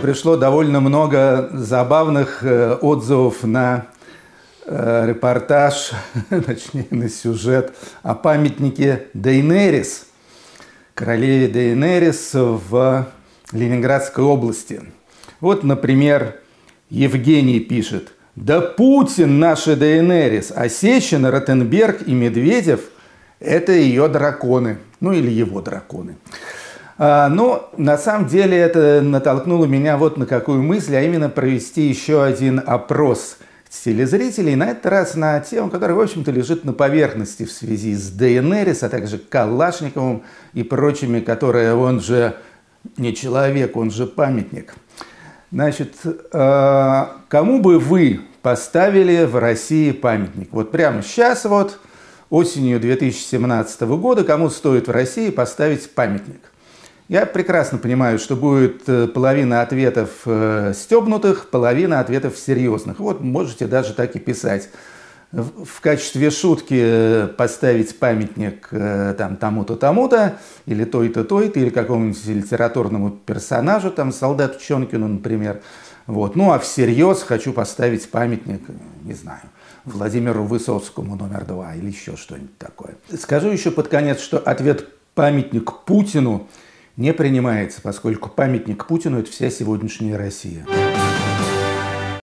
пришло довольно много забавных э, отзывов на э, репортаж, точнее на сюжет о памятнике Дейнерис, королеве Дейнерис в Ленинградской области. Вот, например, Евгений пишет. Да Путин наша Дейнерис, а Сечин, Ротенберг и Медведев – это ее драконы. Ну или его драконы. А, но на самом деле это натолкнуло меня вот на какую мысль, а именно провести еще один опрос телезрителей, на этот раз на тему, которая, в общем-то, лежит на поверхности в связи с ДНРС, а также Калашниковым и прочими, которые он же не человек, он же памятник. Значит, а, кому бы вы поставили в России памятник? Вот прямо сейчас вот, осенью 2017 года, кому стоит в России поставить памятник? Я прекрасно понимаю, что будет э, половина ответов э, стебнутых, половина ответов серьезных. Вот можете даже так и писать. В качестве шутки э, поставить памятник там, тому-то, тому-то, или той-то, той-то, или какому-нибудь литературному персонажу, там, солдату Чонкину, например. Вот. Ну, а всерьез хочу поставить памятник, не знаю, Владимиру Высоцкому номер два или еще что-нибудь такое. Скажу еще под конец, что ответ памятник Путину – не принимается, поскольку памятник Путину – это вся сегодняшняя Россия.